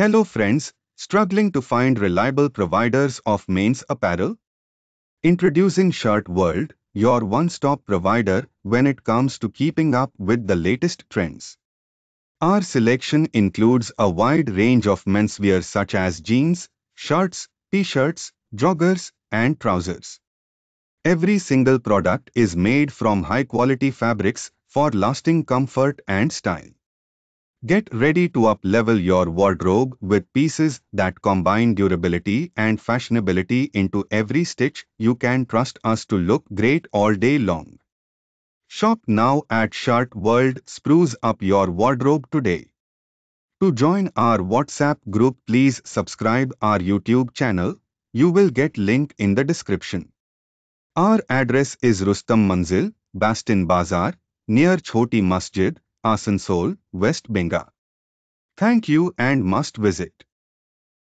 Hello friends, struggling to find reliable providers of men's apparel? Introducing Shirt World, your one-stop provider when it comes to keeping up with the latest trends. Our selection includes a wide range of menswear such as jeans, shirts, t-shirts, joggers, and trousers. Every single product is made from high-quality fabrics for lasting comfort and style. Get ready to up-level your wardrobe with pieces that combine durability and fashionability into every stitch. You can trust us to look great all day long. Shop now at Shirt World. Spruce up your wardrobe today. To join our WhatsApp group, please subscribe our YouTube channel. You will get link in the description. Our address is Rustam Manzil, Bastin Bazar, near Chhoti Masjid, Asansol, West Bengal. Thank you and must visit.